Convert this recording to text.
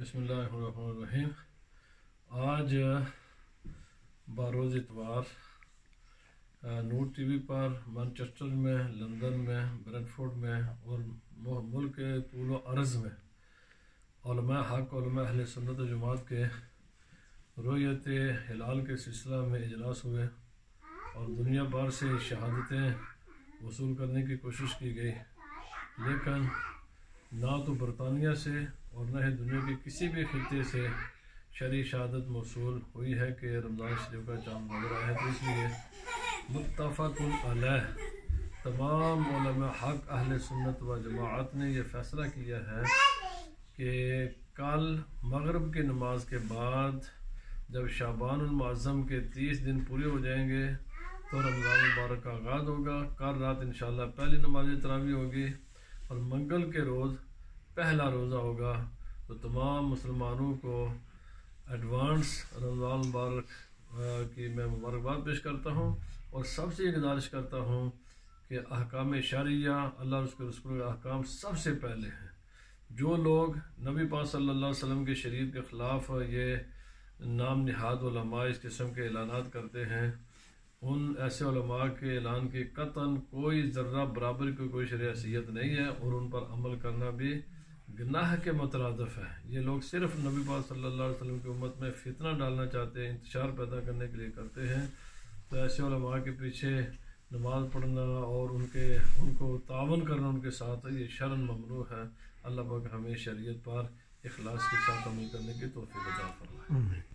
بسم اللہ الرحمن الرحیم۔ آج باروز اتوار نور ٹی وی پر، مانچسٹر میں، لندن میں، برنفورڈ میں اور ملک کے طول و عرض میں علماء، حق علماء اہل سنت و جماعت کے رویت ہلال کے سلسلہ میں اجلاس ہوئے اور دنیا بھر سے شہادتیں وصول کرنے کی کوشش کی گئی۔ لیکن نہ تو برطانیہ سے اور نہ ہی دنیا کے کسی بھی خطے سے شرع شہادت موصول ہوئی ہے کہ رمضان شریف کا چاند نظر آیا ہے۔ تو اس لیے متفق علیہ، تمام علماء حق، اہل سنت و جماعت نے یہ فیصلہ کیا ہے کہ کل مغرب کی نماز کے بعد جب شعبان المعظم کے تیس دن پورے ہو جائیں گے تو رمضان مبارک کا آغاز ہوگا۔ کل رات انشاءاللہ پہلی نماز تراوی ہوگی اور منگل کے روز پہلا روزہ ہوگا تو تمام مسلمانوں کو ایڈوانس رمضان مبارک کی میں مبارکباد پیش کرتا ہوں اور سب سے یہ گزارش کرتا ہوں کہ احکام شرعیہ اللہ اس کے رسول کے احکام سب سے پہلے ہیں۔ جو لوگ نبی پاک صلی اللہ علیہ وسلم کے شریف کے خلاف یہ نام نہاد علماء اس قسم کے اعلانات کرتے ہیں، ان ایسے علماء کے اعلان کی قطن کوئی ذرہ برابر کی کوئی شریعت نہیں ہے اور ان پر عمل کرنا بھی گناہ کے مترادف ہے یہ لوگ صرف نبی پاک صلی اللہ علیہ وسلم کی امت میں فتنہ ڈالنا چاہتے ہیں، انتشار پیدا کرنے کے لیے کرتے ہیں۔ تو ایسے علماء کے پیچھے نماز پڑھنا اور ان کے، ان کو تعاون کرنا ان کے ساتھ، یہ شرن ممنوع ہے۔ اللہ پاک ہمیں شریعت پر اخلاص کے ساتھ عمل کرنے کی توفیق عطا فرمائے۔